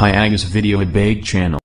Pyaga's video a Bag channel.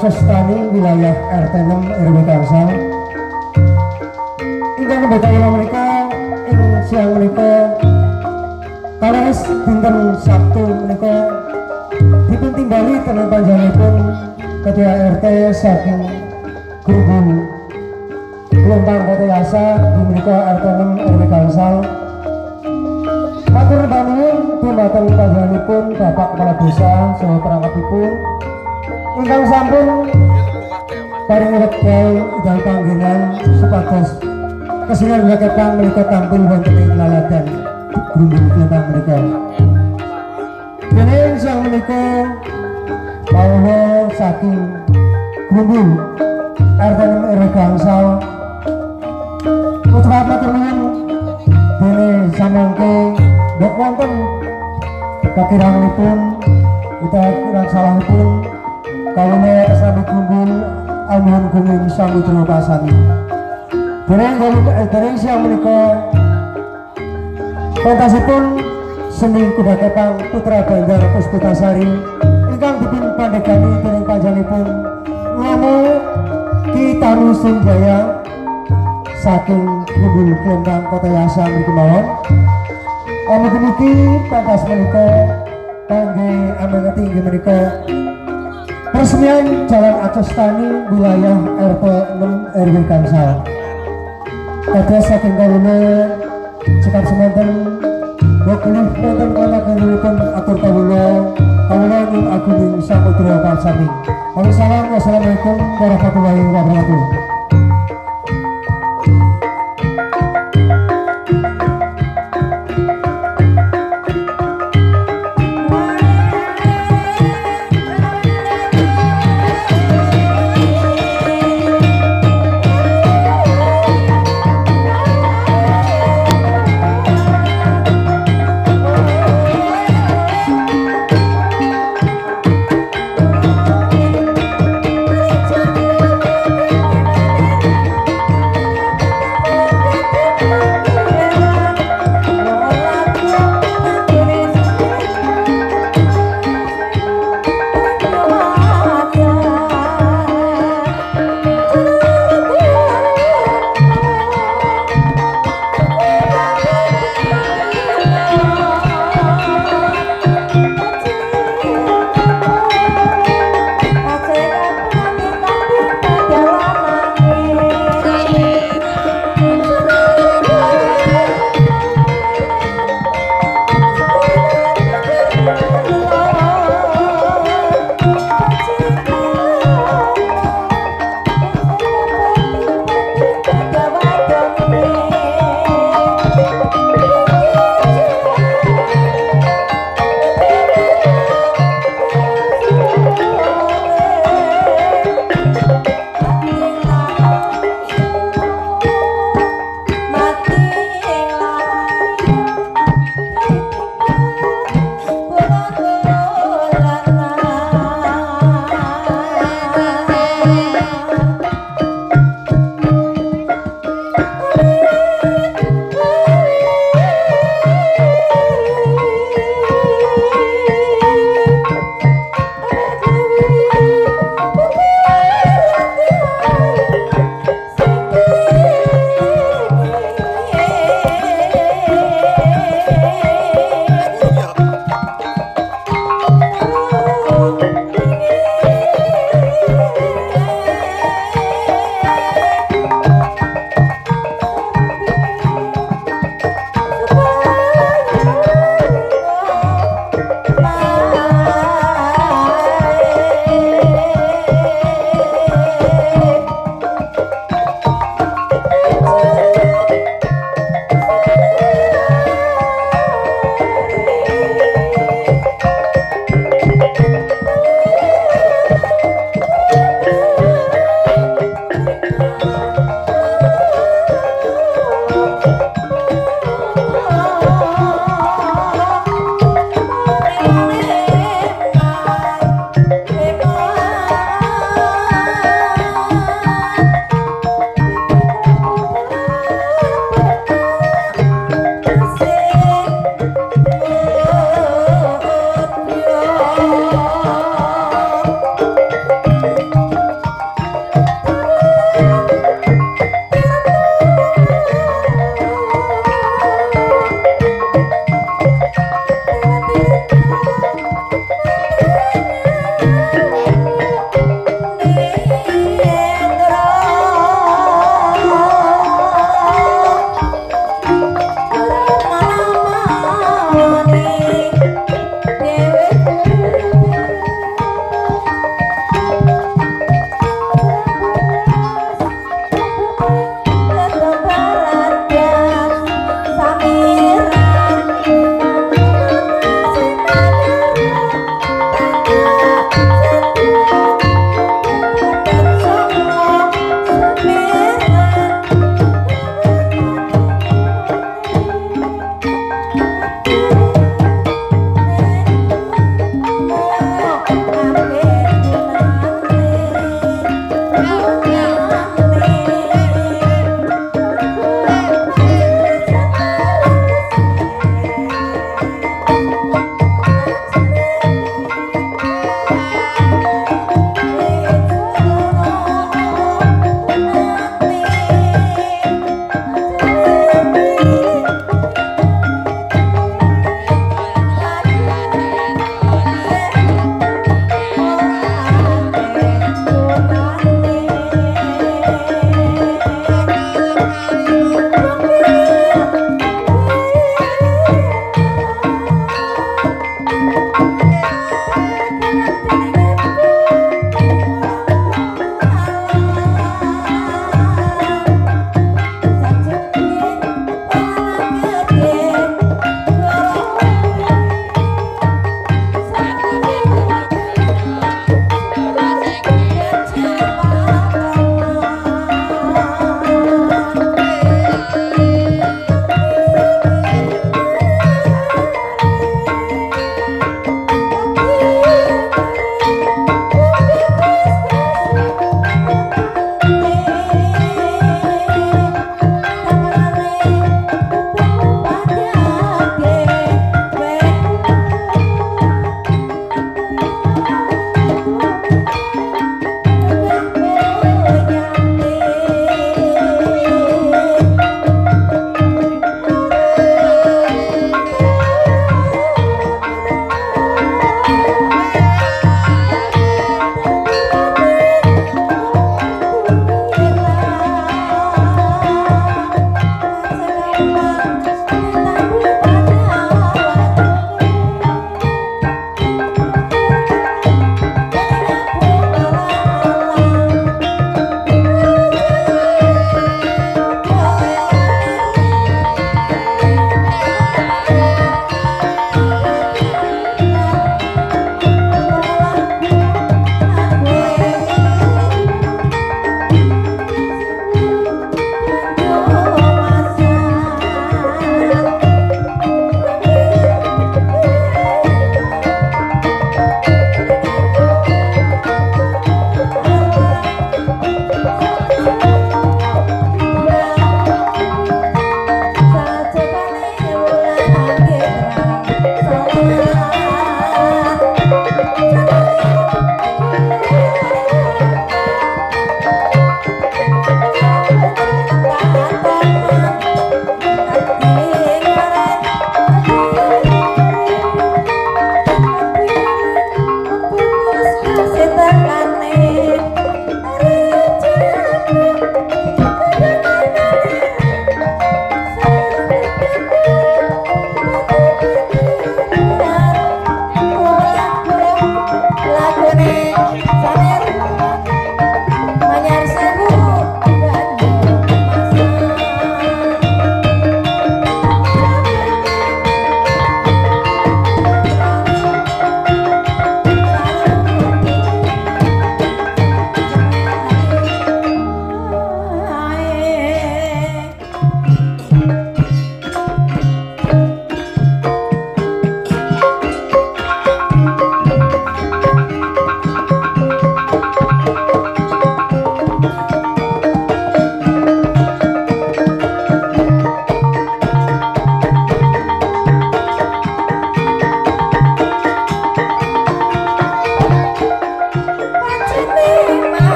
Jalan Akses Tani wilayah RT 6 RW Kansal ingkang mbetahi menika ing siang menika Kalawas dinten Sabtu menika dipun tenang panjangipun Ketua RT saking Grubun Gelombang Kota Yasa di menika RT 6 RW Kansal Matur panuwun dumateng panjenenganipun Bapak Kepala Desa saha perangkatipun ingkang sampun paring wekdal dan panggilan supados kesenian Kepang menika tampil wonten ing laladan Grumbul Kepang menika. Dene sang menika kawula saking Grumbul RT 6 RW Gangsal. Putra nuwun dene samangke dok wonten kakiranganipun kita kurang salahipun kawula sami Grumbul anuhun gunging samudra pasani. Dereng kawula dereng siang menika pentasipun seni kuda kepang putra Bandar Puspitasari ingkang dipun pandegani dening panjenenganipun Namo Ki Taru Sunjaya saking Grumbul Kelembang Kota Yasa mriki mawon. Ana dumugi pentas menika kangge ameneti inggih menika peresmian Jalan Aceh Tani wilayah RT 6 RW Kansal. Kados saking kawula cekap semanten Bokulih wonten kala kanunipun atur kawula kawula nyuwun agung samudra. Waalaikumsalam wassalamualaikum warahmatullahi wabarakatuh.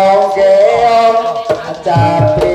Okay, okay, okay.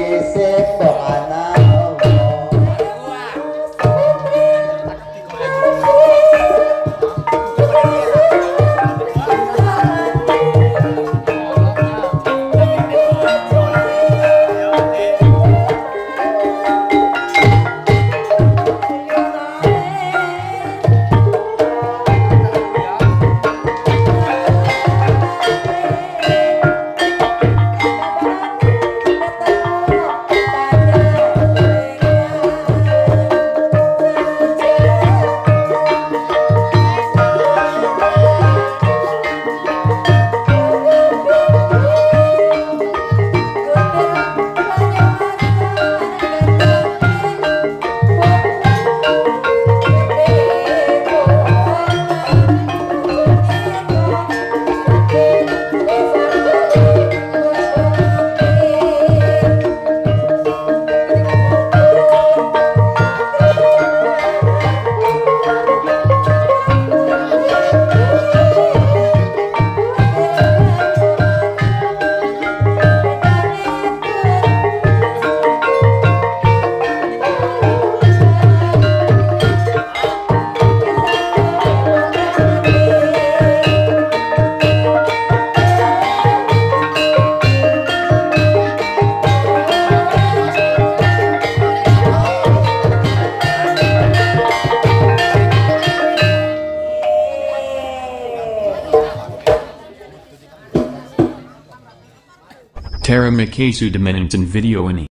Nakasu Dominanton video in